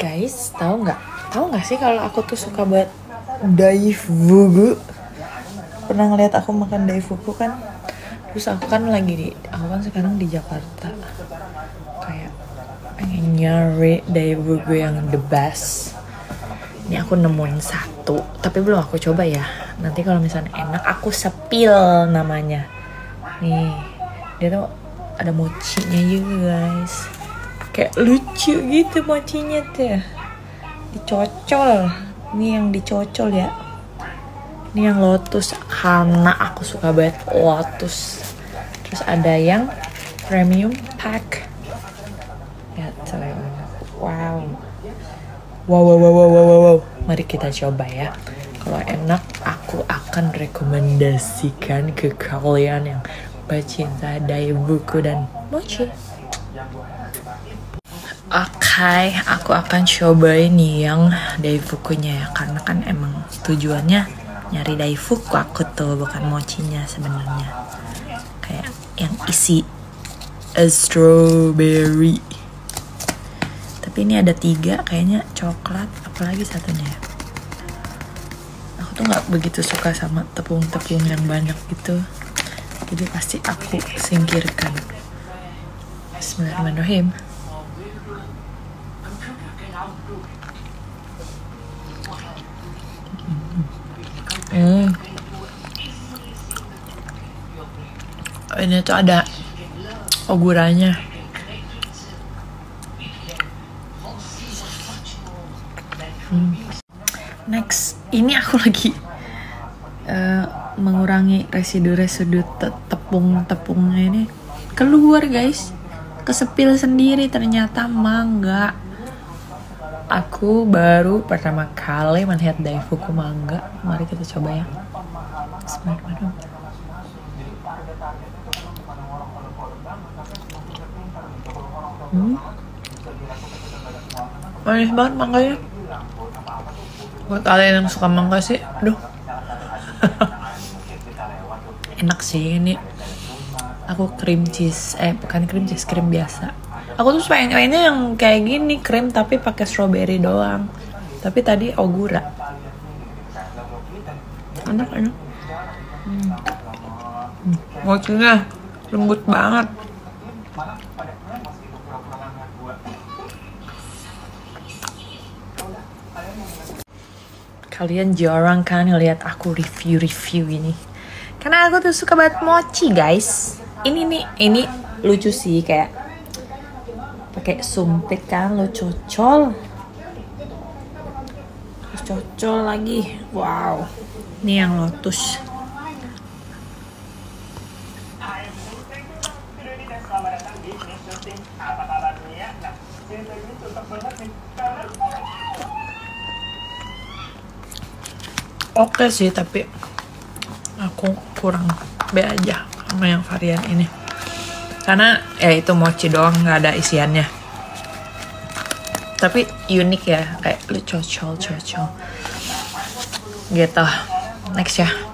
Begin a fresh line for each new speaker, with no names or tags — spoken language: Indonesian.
Guys, tahu nggak? Tahu nggak sih kalau aku tuh suka buat daifugu? Pernah ngeliat aku makan daifugu kan? Terus aku kan lagi di, aku kan sekarang di Jakarta. Kayak pengen nyari daifugu yang the best. Ini aku nemuin satu, tapi belum aku coba ya. Nanti kalau misalnya enak, aku sepil namanya. Nih, dia tuh ada mochinya juga guys. Kayak lucu gitu mochinya tuh. Dicocol. Ini yang dicocol ya. Ini yang lotus karena aku suka banget lotus. Terus ada yang premium pack. Ya, wow. Wow, wow, wow, wow, wow, wow. Mari kita coba ya. Kalau enak, aku akan rekomendasikan ke kalian yang pecinta daibuku dan mochi. Oke, aku akan cobain yang daifukunya ya. Karena kan emang tujuannya nyari daifuku aku tuh, bukan mochinya sebenarnya. Kayak yang isi strawberry tapi ini ada tiga kayaknya coklat apalagi satunya ya aku tuh nggak begitu suka sama tepung-tepung yang banyak gitu jadi pasti aku singkirkan Bismillahirrahmanirrahim hmm. ini tuh ada oguranya Next, ini aku lagi uh, mengurangi residu-residu te tepung-tepungnya ini keluar guys, kesepil sendiri ternyata mangga. Aku baru pertama kali melihat daifuku mangga. Mari kita coba ya. Hmm. Manis banget mangganya buat kalian yang suka mangga sih aduh enak sih ini aku cream cheese eh bukan cream cheese cream biasa aku tuh pengen pengennya yang kayak gini krim tapi pakai strawberry doang. Tapi tadi ogura. Enak enak. Hmm. mochinya lembut banget. Kalian jarang kan ngeliat aku review-review ini? Karena aku tuh suka banget mochi guys. Ini nih ini lucu sih kayak pakai sumpit kan lo cocol. Terus cocol lagi. Wow. Ini yang lotus. Oke sih tapi aku kurang B aja sama yang varian ini karena ya itu mochi doang nggak ada isiannya. Tapi unik ya kayak lu cocol cocol. Gitu. Next ya